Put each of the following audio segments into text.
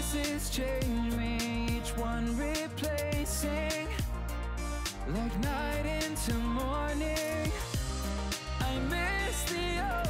faces change me Each one replacing Like night into morning. I miss the old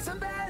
Guess I'm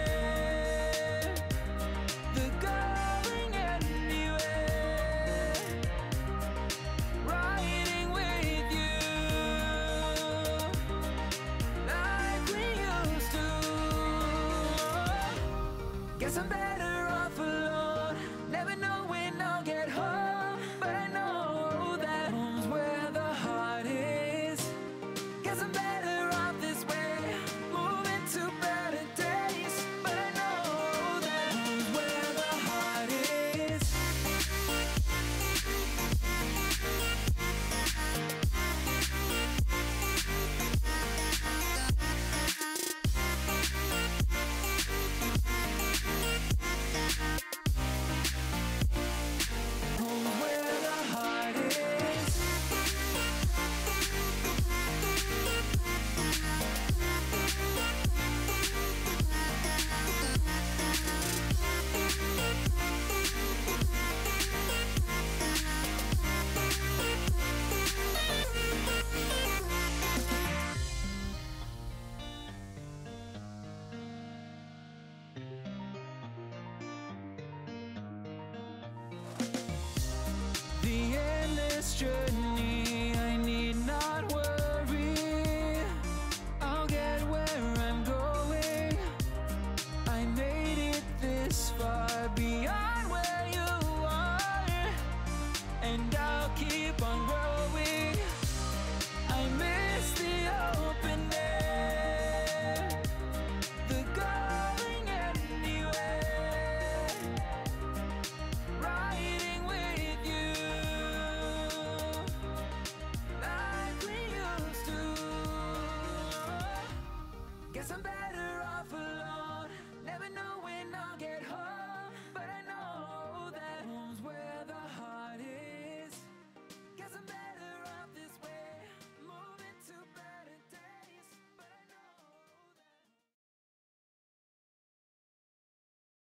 I'm